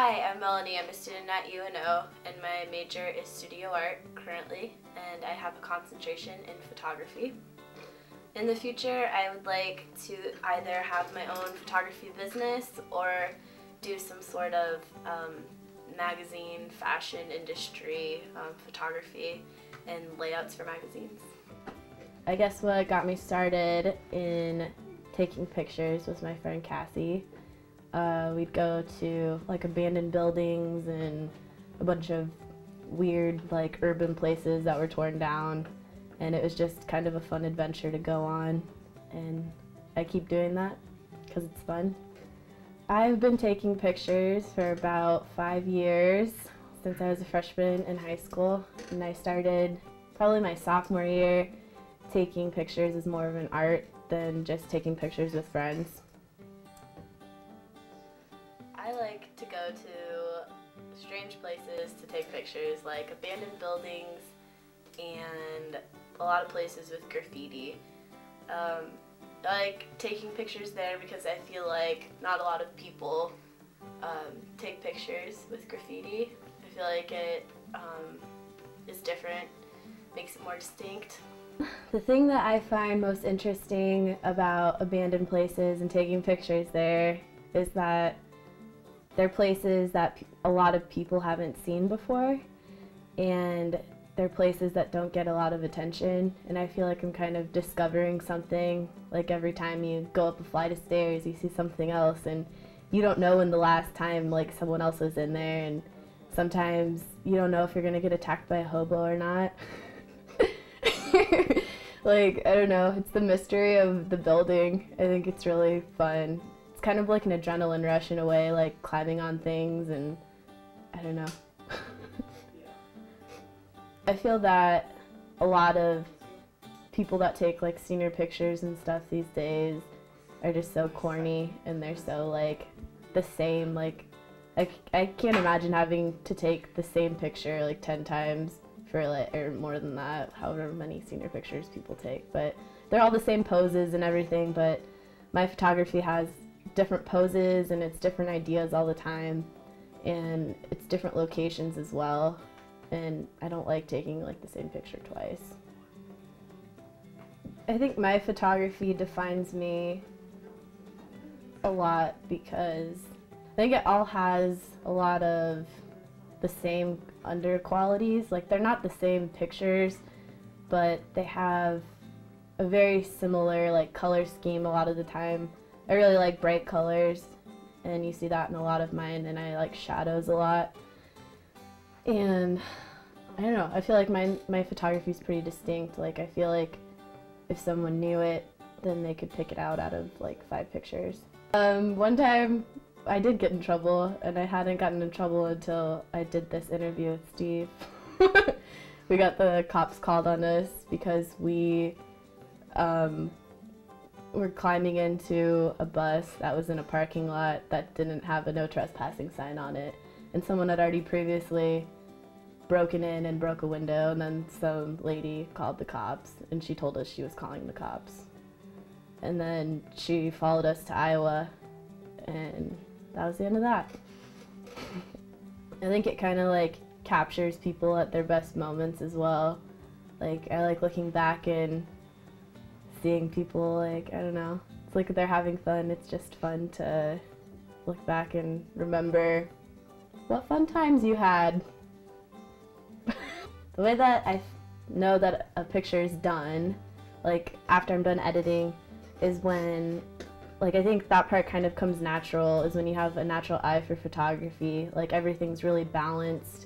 Hi, I'm Melanie. I'm a student at UNO, and my major is studio art currently, and I have a concentration in photography. In the future, I would like to either have my own photography business or do some sort of um, magazine, fashion industry, um, photography, and layouts for magazines. I guess what got me started in taking pictures was my friend Cassie. Uh, we'd go to like abandoned buildings and a bunch of weird like urban places that were torn down and it was just kind of a fun adventure to go on and I keep doing that because it's fun. I've been taking pictures for about five years since I was a freshman in high school and I started probably my sophomore year taking pictures as more of an art than just taking pictures with friends. Pictures, like abandoned buildings and a lot of places with graffiti. Um, I like taking pictures there because I feel like not a lot of people um, take pictures with graffiti. I feel like it um, is different, makes it more distinct. The thing that I find most interesting about abandoned places and taking pictures there is that they're places that a lot of people haven't seen before and they're places that don't get a lot of attention and I feel like I'm kind of discovering something like every time you go up a flight of stairs you see something else and you don't know when the last time like someone else was in there and sometimes you don't know if you're gonna get attacked by a hobo or not. like I don't know, it's the mystery of the building. I think it's really fun. It's kind of like an adrenaline rush in a way, like climbing on things and I don't know. I feel that a lot of people that take like senior pictures and stuff these days are just so corny and they're so like the same like I, I can't imagine having to take the same picture like 10 times for like or more than that however many senior pictures people take but they're all the same poses and everything but my photography has different poses and it's different ideas all the time and it's different locations as well and I don't like taking like the same picture twice. I think my photography defines me a lot because I think it all has a lot of the same under qualities. Like they're not the same pictures, but they have a very similar like color scheme a lot of the time. I really like bright colors and you see that in a lot of mine and I like shadows a lot. And I don't know, I feel like my, my photography is pretty distinct. Like I feel like if someone knew it, then they could pick it out out of like five pictures. Um, one time I did get in trouble and I hadn't gotten in trouble until I did this interview with Steve. we got the cops called on us because we um, were climbing into a bus that was in a parking lot that didn't have a no trespassing sign on it. And someone had already previously broken in and broke a window, and then some lady called the cops, and she told us she was calling the cops. And then she followed us to Iowa, and that was the end of that. I think it kind of like captures people at their best moments as well. Like, I like looking back and seeing people, like, I don't know, it's like they're having fun. It's just fun to look back and remember what fun times you had. the way that I know that a picture is done, like after I'm done editing, is when, like I think that part kind of comes natural, is when you have a natural eye for photography. Like everything's really balanced,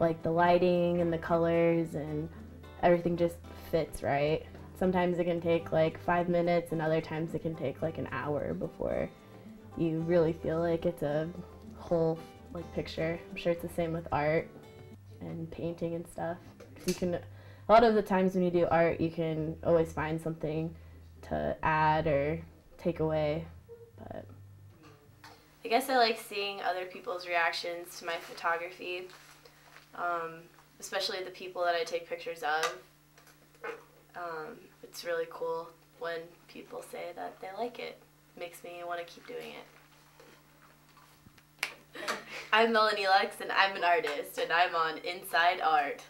like the lighting and the colors and everything just fits right. Sometimes it can take like five minutes and other times it can take like an hour before you really feel like it's a whole like picture. I'm sure it's the same with art and painting and stuff. You can, a lot of the times when you do art, you can always find something to add or take away. But I guess I like seeing other people's reactions to my photography, um, especially the people that I take pictures of. It's really cool when people say that they like it. Makes me want to keep doing it. I'm Melanie Lucks, and I'm an artist, and I'm on Inside Art.